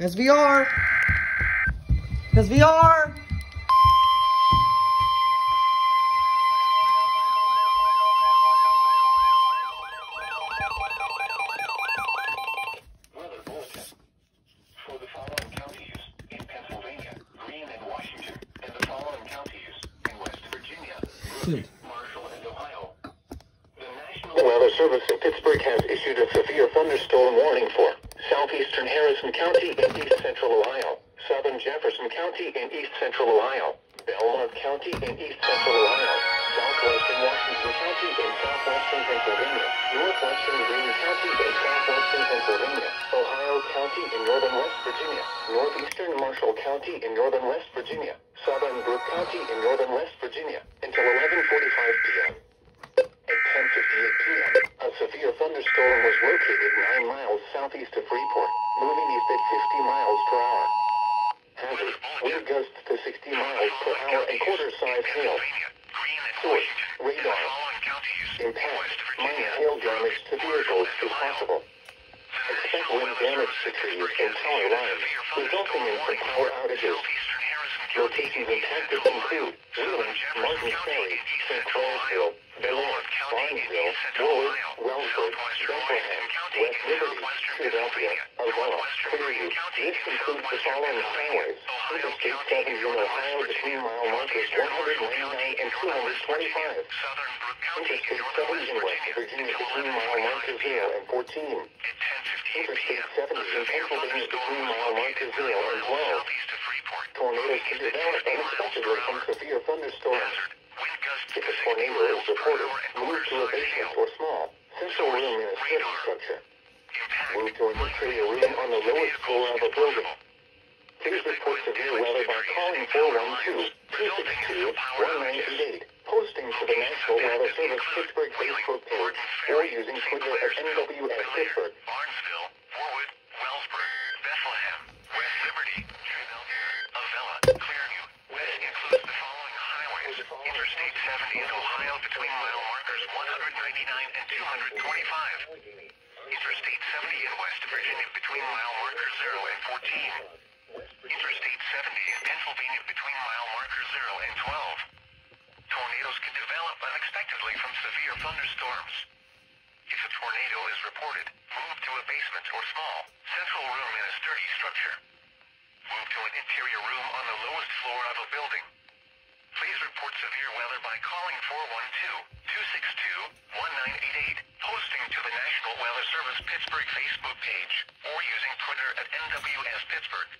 Has VR. Has VR. Weather bulletin. For the following counties in Pennsylvania, Greene and Washington, and the following counties in West Virginia, Marshall, and Ohio. The National Weather Service in Pittsburgh has issued a severe thunderstorm warning for southeastern Harrison County and east central Ohio, southern Jefferson County and east central Ohio, Belmont County and east central Ohio, southwestern Washington County and southwestern Pennsylvania, northwestern Greene County and southwestern Pennsylvania, Ohio County and northern West Virginia, northeastern Marshall County and northern West Virginia, southern Brooke County and northern West Virginia. Until 11:45 p.m. At 10:58 p.m., a severe thunderstorm was located 9 miles southeast of Freeport, moving east at 50 miles per hour. Hazard: wind gusts to 60 miles per hour and quarter-size hail. Source: radar. Impact: minor hail damage to vehicles is possible. Expect wind damage to trees and power lines, resulting in some power outages. Locations impacted include Wheeling, Martins Ferry, St. Clairsville, Billings, Barnesville, Warwood, Wellsburg, Bethlehem, West Liberty, Philadelphia, Avella, Clearview. This includes the following highways. Interstate 70 in Ohio between mile markers 199 and 225. Interstate 70 in West Virginia. Between mile markers 0 and 14. Interstate 70 in Pennsylvania between mile markers 0 and 12. Tornadoes can develop unexpectedly from severe thunderstorms. If a tornado is reported, move to a basement or small, central room in a study structure. Move to an interior room on the lowest floor of a building. Please report severe weather by calling 412-262-1988, posting to the National Weather Service Pittsburgh Facebook page, or using Twitter at NWS Pittsburgh. Barnesville, Warwood, Wellsburg, Bethlehem, West Liberty, Philadelphia, Avella, Clearview. Wedding includes the following highways. Interstate 70 in Ohio between mile markers 199 and 225. Interstate 70 in West Virginia between mile markers 0 and 14. Interstate 70 in Pennsylvania between mile markers 0 and 12. Tornadoes can develop unexpectedly from severe thunderstorms. If a tornado is reported, move to a basement or small, central room in a sturdy structure. Move to an interior room on the lowest floor of a building. Report severe weather by calling 412-262-1988, posting to the National Weather Service Pittsburgh Facebook page, or using Twitter at NWS Pittsburgh.